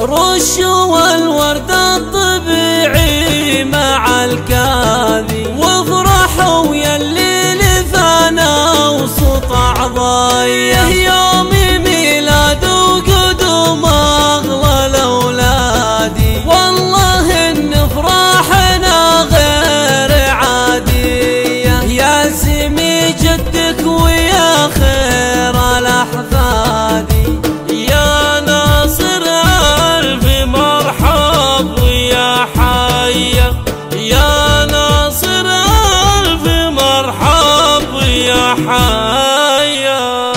رش والورد الطبيعي مع الكاذي وافرحوا يا الليل فانا وسط عضايا ويا حيا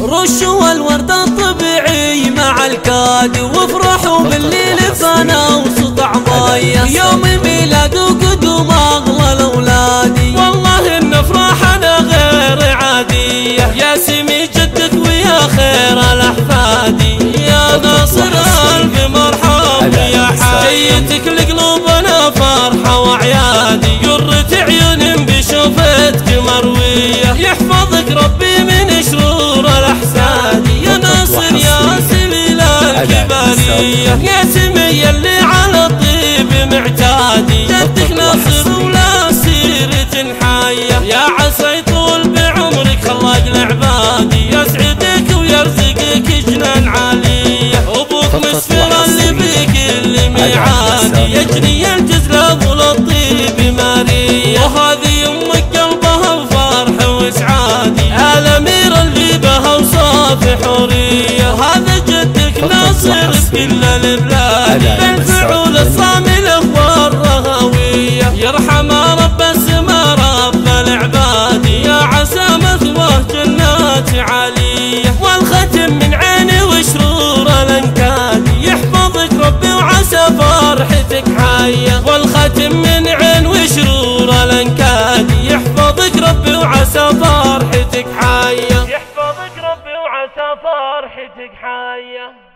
رشوا الورد الطبيعي مع الكاد وافرحوا يا سمي اللي كل البلاد بالفعول الصامل والرهوية يرحم رب السما رب العباد. يا عسى مثواه جنات عالية. والختم من عيني وشرور الانكاد يحفظك ربي وعسى فرحتك حية. والختم من عين وشرور الانكاد يحفظك ربي وعسى فرحتك حية. يحفظك ربي وعسى فرحتك حية.